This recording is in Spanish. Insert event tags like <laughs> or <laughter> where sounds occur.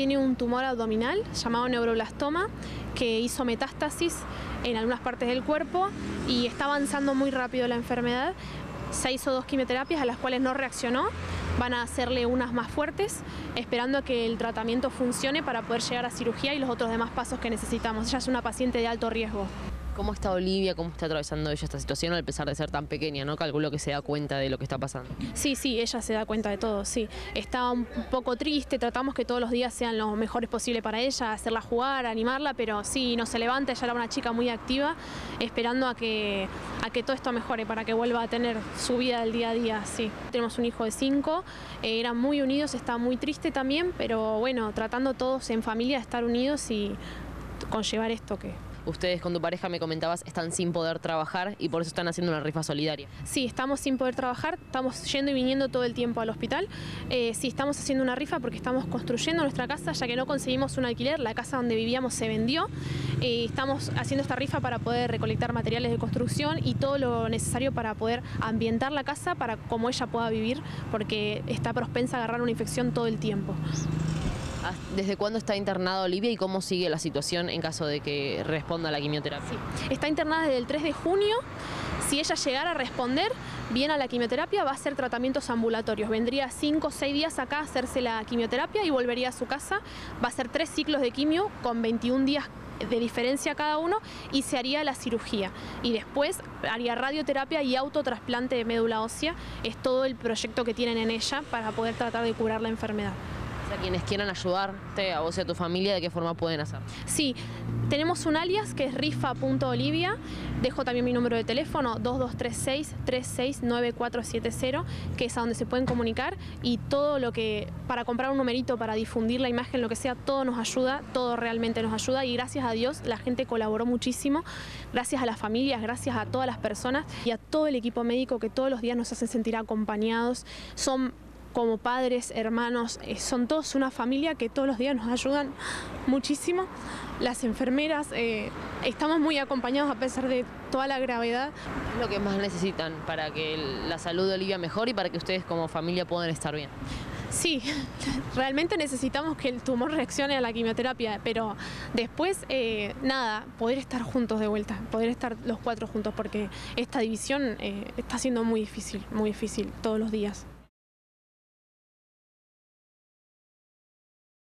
tiene un tumor abdominal llamado neuroblastoma que hizo metástasis en algunas partes del cuerpo y está avanzando muy rápido la enfermedad. Se hizo dos quimioterapias a las cuales no reaccionó. Van a hacerle unas más fuertes, esperando a que el tratamiento funcione para poder llegar a cirugía y los otros demás pasos que necesitamos. Ella es una paciente de alto riesgo. ¿Cómo está Olivia? ¿Cómo está atravesando ella esta situación a pesar de ser tan pequeña? ¿no? Calculo que se da cuenta de lo que está pasando. Sí, sí, ella se da cuenta de todo, sí. Está un poco triste, tratamos que todos los días sean lo mejores posible para ella, hacerla jugar, animarla, pero sí, no se levanta, ella era una chica muy activa, esperando a que, a que todo esto mejore, para que vuelva a tener su vida del día a día, sí. Tenemos un hijo de cinco, eh, eran muy unidos, está muy triste también, pero bueno, tratando todos en familia de estar unidos y conllevar esto que Ustedes con tu pareja me comentabas están sin poder trabajar y por eso están haciendo una rifa solidaria. Sí, estamos sin poder trabajar, estamos yendo y viniendo todo el tiempo al hospital. Eh, sí, estamos haciendo una rifa porque estamos construyendo nuestra casa ya que no conseguimos un alquiler, la casa donde vivíamos se vendió. Eh, estamos haciendo esta rifa para poder recolectar materiales de construcción y todo lo necesario para poder ambientar la casa para como ella pueda vivir porque está propensa a agarrar una infección todo el tiempo. Ah, ¿Desde cuándo está internada Olivia y cómo sigue la situación en caso de que responda a la quimioterapia? Está internada desde el 3 de junio. Si ella llegara a responder bien a la quimioterapia, va a hacer tratamientos ambulatorios. Vendría 5 o 6 días acá a hacerse la quimioterapia y volvería a su casa. Va a hacer tres ciclos de quimio con 21 días de diferencia cada uno y se haría la cirugía. Y después haría radioterapia y autotrasplante de médula ósea. Es todo el proyecto que tienen en ella para poder tratar de curar la enfermedad a quienes quieran ayudarte, a vos y a tu familia, ¿de qué forma pueden hacer? Sí, tenemos un alias que es rifa.olivia. Dejo también mi número de teléfono 2236-369470, que es a donde se pueden comunicar y todo lo que, para comprar un numerito, para difundir la imagen, lo que sea, todo nos ayuda, todo realmente nos ayuda y gracias a Dios la gente colaboró muchísimo, gracias a las familias, gracias a todas las personas y a todo el equipo médico que todos los días nos hacen sentir acompañados. Son como padres, hermanos, eh, son todos una familia que todos los días nos ayudan muchísimo. Las enfermeras, eh, estamos muy acompañados a pesar de toda la gravedad. Es lo que más necesitan para que la salud de Olivia mejore y para que ustedes como familia puedan estar bien. Sí, <laughs> realmente necesitamos que el tumor reaccione a la quimioterapia, pero después, eh, nada, poder estar juntos de vuelta, poder estar los cuatro juntos, porque esta división está siendo muy difícil, muy difícil todos los días.